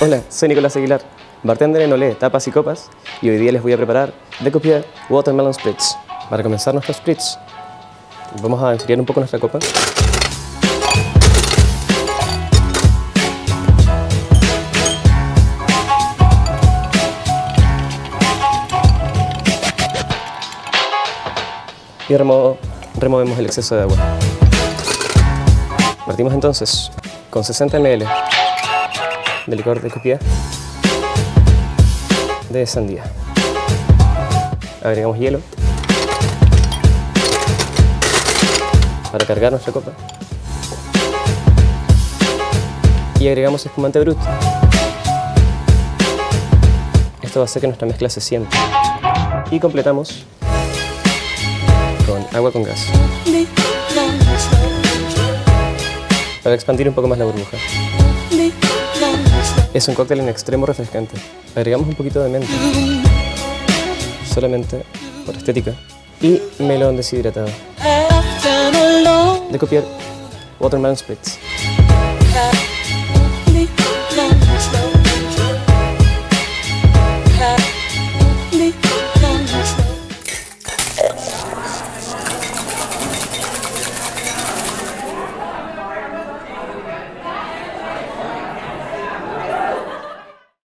Hola, soy Nicolás Aguilar, bartender en Olé, tapas y copas, y hoy día les voy a preparar de copiar Watermelon Spritz. Para comenzar nuestro Spritz, vamos a enfriar un poco nuestra copa. Y remo- removemos el exceso de agua. Partimos entonces con 60 ml de licor de copiar de sandía. Agregamos hielo para cargar nuestra copa. Y agregamos espumante bruto. Esto va a hacer que nuestra mezcla se sienta. Y completamos con agua con gas para expandir un poco más la burbuja. Es un cóctel en extremo refrescante. Agregamos un poquito de menta, solamente por estética, y melón deshidratado. De copiar Watermelon Spritz.